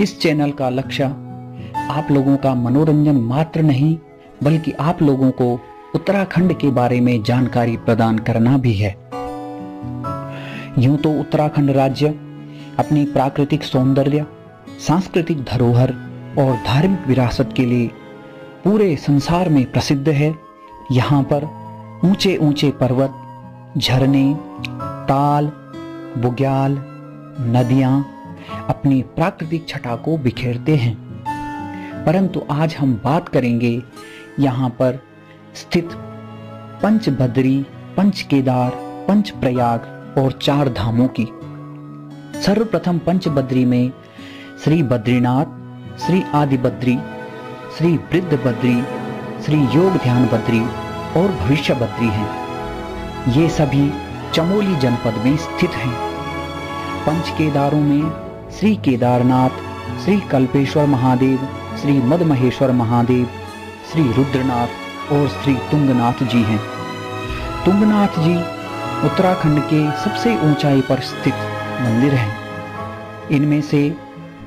इस चैनल का लक्ष्य आप लोगों का मनोरंजन मात्र नहीं, बल्कि आप लोगों को उत्तराखंड के बारे में जानकारी प्रदान करना भी है। यूँ तो उत्तराखंड राज्य अपनी प्राकृतिक सौंदर्य, सांस्कृतिक धरोहर और धार्मिक विरासत के लिए पूरे संसार में प्रसिद्ध है। यहाँ पर ऊँचे ऊँचे पर्वत, झरने, ताल, बुग्याल, नदियाँ अपनी प्राकृतिक छटा को बिखेरते हैं। परंतु आज हम बात करेंगे यहाँ पर स्थित पंच बद्री पंच केदार पंच प्रयाग और चार धामों की। सर्वप्रथम पंच बद्री में श्री बद्रीनाथ, श्री आदि बद्री श्री वृद्ध बद्री श्री योग ध्यान बद्री और भविष्य बद्री हैं। ये सभी चमोली जनपद में स्थित हैं। पंच केदारों में श्री केदारनाथ, श्री कल्पेश्वर महादेव, श्री मदमहेश्वर महादेव, श्री रुद्रनाथ और श्री तुंगनाथ जी हैं। तुंगनाथ जी उत्तराखंड के सबसे ऊंचाई पर स्थित मंदिर हैं। इनमें से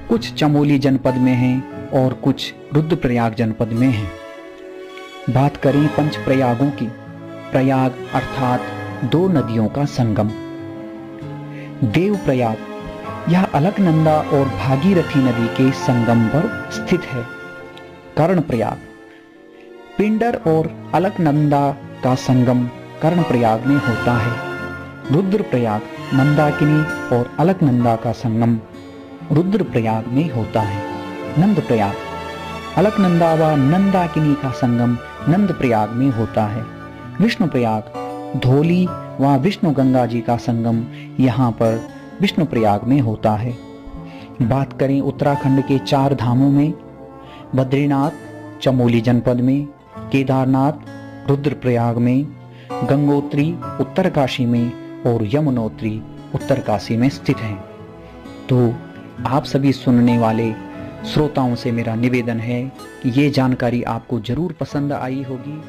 कुछ चमोली जनपद में हैं और कुछ रुद्रप्रयाग जनपद में हैं। बात करें पंच प्रयागों की। प्रयाग अर्थात दो नदियों का संगम। देव प्रयाग यह अलकनंदा और भागीरथी नदी के संगम पर स्थित है। कर्ण प्रयाग पिंडर और अलकनंदा का संगम कर्ण प्रयाग में होता है। रुद्रप्रयाग मंदाकिनी और अलकनंदा का संगम रुद्रप्रयाग में होता है। नंद प्रयाग अलकनंदा व नंदाकिनी का संगम नंद प्रयाग में होता है। विष्णु प्रयाग धोली व विष्णु गंगा जी का संगम यहाँ पर विष्णु प्रयाग में होता है। बात करें उत्तराखंड के चार धामों में, बद्रीनाथ, चमोली जनपद में, केदारनाथ रुद्रप्रयाग में गंगोत्री, उत्तरकाशी में और यमुनोत्री, उत्तरकाशी में स्थित हैं। तो आप सभी सुनने वाले श्रोताओं से मेरा निवेदन है कि ये जानकारी आपको ज़रूर पसंद आई होगी।